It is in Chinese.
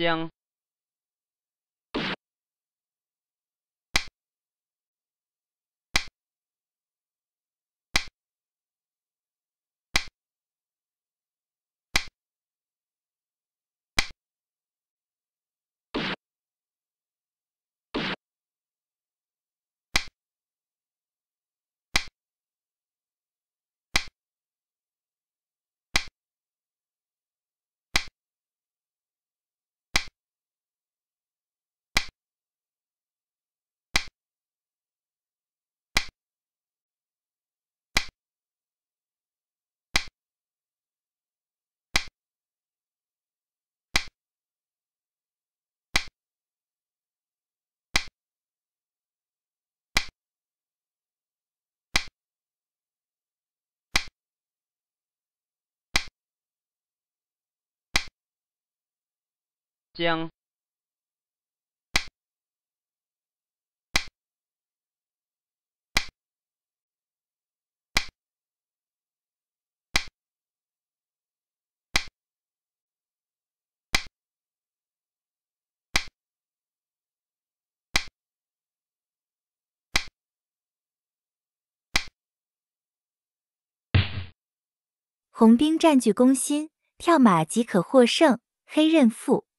将将红兵占据攻心，跳马即可获胜。黑刃负。